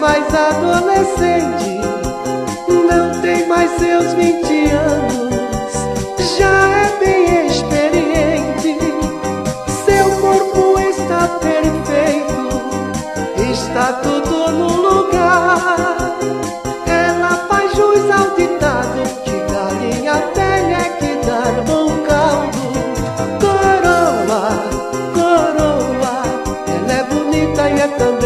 mais adolescente, não tem mais seus 20 anos, já é bem experiente. Seu corpo está perfeito, está tudo no lugar. Ela faz jus ao ditado de galinha velha é que dá bom caldo. Coroa, coroa, ela é bonita e é também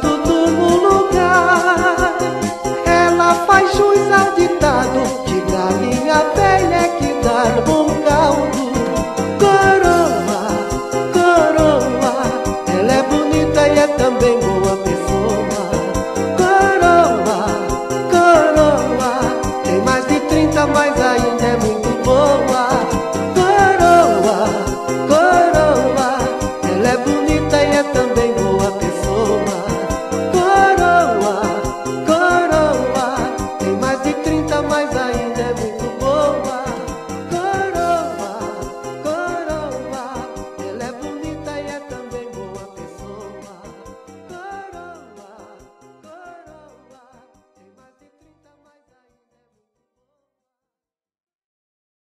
todo lugar. Ela faz jus ao ditado que galinha velha é que dá bom caldo. Coroa, coroa, ela é bonita e é também boa.